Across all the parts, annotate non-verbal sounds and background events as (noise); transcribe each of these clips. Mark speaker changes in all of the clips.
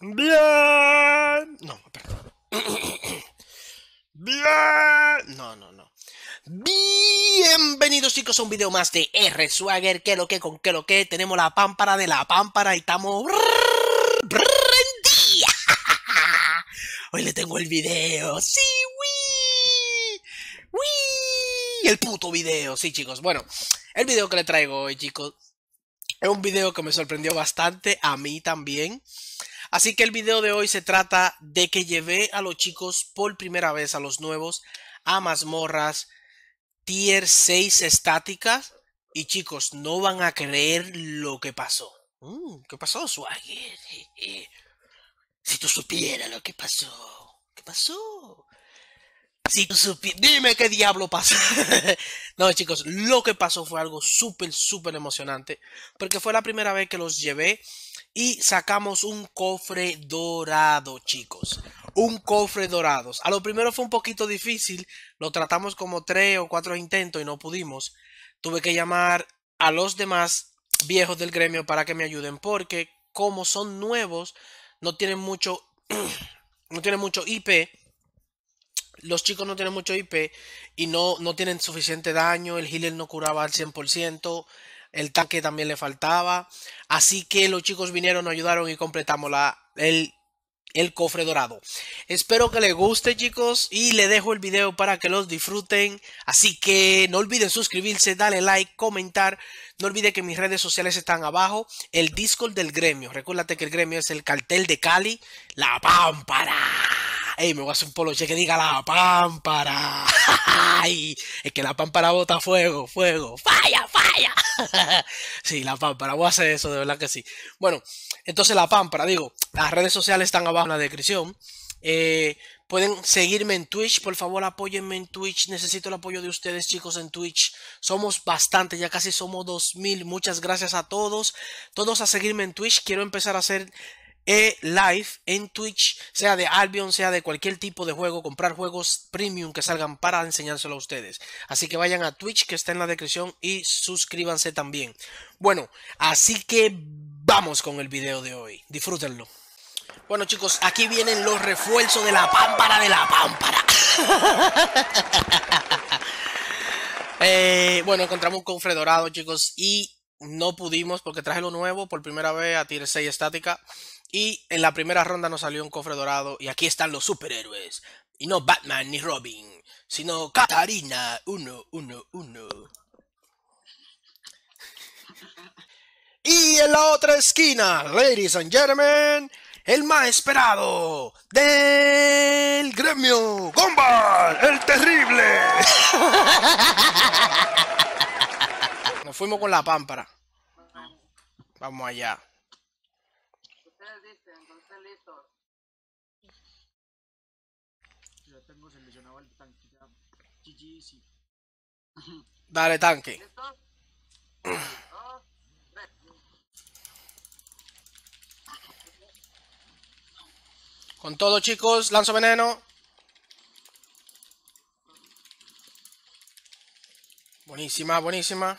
Speaker 1: Bien. No, perdón. Bien. No, no, no. Bienvenidos chicos a un video más de R Swagger. ¿Qué lo que con qué lo que? Tenemos la pámpara de la pámpara y estamos... día. Hoy le tengo el video. Sí, ¡Wii! ¡Wii! El puto video. Sí, chicos. Bueno, el video que le traigo hoy, chicos, es un video que me sorprendió bastante. A mí también. Así que el video de hoy se trata de que llevé a los chicos por primera vez, a los nuevos, a mazmorras tier 6 estáticas. Y chicos, no van a creer lo que pasó. Mm, ¿Qué pasó, Swagger? Si tú supieras lo que pasó. ¿Qué pasó? Si tú supieras... Dime qué diablo pasó. (laughs) no, chicos, lo que pasó fue algo súper, súper emocionante. Porque fue la primera vez que los llevé y sacamos un cofre dorado, chicos. Un cofre dorado. A lo primero fue un poquito difícil. Lo tratamos como tres o cuatro intentos y no pudimos. Tuve que llamar a los demás viejos del gremio para que me ayuden. Porque como son nuevos, no tienen mucho... (clears throat) no tienen mucho IP. Los chicos no tienen mucho IP y no, no tienen suficiente daño. El healer no curaba al 100% el tanque también le faltaba. Así que los chicos vinieron, nos ayudaron y completamos la, el, el cofre dorado. Espero que les guste chicos y le dejo el video para que los disfruten. Así que no olviden suscribirse, darle like, comentar. No olviden que mis redes sociales están abajo. El Discord del gremio. Recuérdate que el gremio es el cartel de Cali. La pámpara. Ey, me voy a hacer un poloche que diga la pámpara. (laughs) es que la pámpara bota fuego, fuego. Falla, falla. (laughs) sí, la pámpara. Voy a hacer eso, de verdad que sí. Bueno, entonces la pámpara, digo, las redes sociales están abajo en la descripción. Eh, pueden seguirme en Twitch, por favor apóyenme en Twitch, necesito el apoyo de ustedes chicos en Twitch, somos bastante, ya casi somos 2000, muchas gracias a todos, todos a seguirme en Twitch, quiero empezar a hacer e live en Twitch, sea de Albion, sea de cualquier tipo de juego, comprar juegos premium que salgan para enseñárselo a ustedes. Así que vayan a Twitch que está en la descripción y suscríbanse también. Bueno, así que vamos con el video de hoy. Disfrútenlo. Bueno chicos, aquí vienen los refuerzos de la pámpara de la pámpara. (laughs) eh, bueno, encontramos un cofre dorado chicos y no pudimos porque traje lo nuevo por primera vez a tier 6 estática. Y en la primera ronda nos salió un cofre dorado. Y aquí están los superhéroes. Y no Batman ni Robin, sino Katarina 111. (laughs) Y en la otra esquina, ladies and gentlemen, el más esperado del gremio, Gumball, el terrible. (laughs) Nos fuimos con la pámpara. Vamos allá. Dale, tanque. Con todo, chicos, lanzo veneno. Buenísima, buenísima.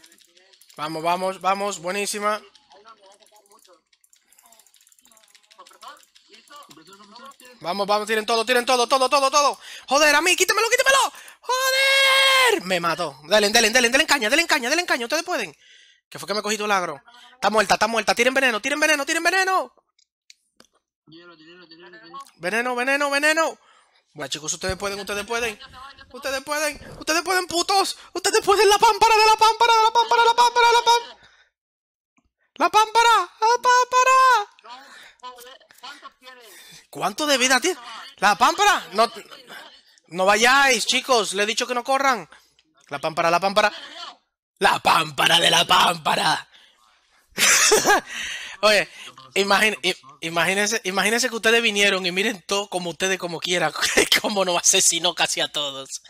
Speaker 1: Vamos, vamos, vamos, buenísima. Vamos, vamos, tiren todo, tiren todo, todo, todo, todo. Joder, a mí, quítemelo, quítemelo. Joder. Me mató. Dale, dale, dale, dale caña, dale caña, dale caña. Ustedes pueden. Que fue que me cogí tu lagro. Está muerta, está muerta. Tiren veneno, tiren veneno, tiren veneno. Veneno, veneno, veneno. Bueno, chicos, ustedes pueden, ustedes pueden. Ustedes pueden, ustedes pueden, putos. Ustedes pueden la pámpara de la pámpara, de la pámpara, la pámpara, la pámpara. La pámpara, la pámpara. ¿Cuánto de vida tiene? La pámpara. No, no vayáis, chicos. Le he dicho que no corran. La pámpara, la pámpara. La pámpara de la pámpara. (laughs) Oye, imagín- i- imagínense, imagínense que ustedes vinieron y miren todo como ustedes como quieran, como nos asesinó casi a todos.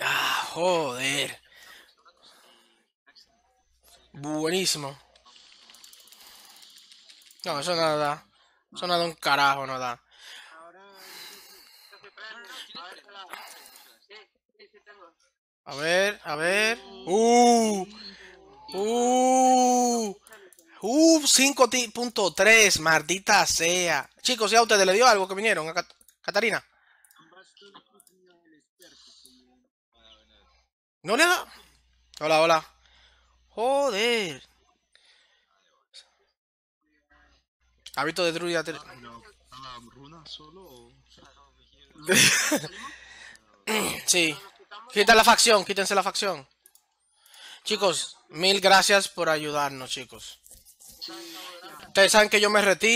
Speaker 1: Ah, joder. Buenísimo. No, eso nada da. Eso nada un carajo, no da. A ver, a ver. Uh, uh, uh, 5.3, maldita sea. Chicos, ¿ya a ustedes le dio algo que vinieron? A Cat- Catarina. ¿No le da? Hola, hola. Joder. Hábito de druida. te-
Speaker 2: Pero, ¿a la runa solo o...?
Speaker 1: Sí. Quita la facción, quítense la facción. Chicos, mil gracias por ayudarnos, chicos. Ustedes saben que yo me retiro.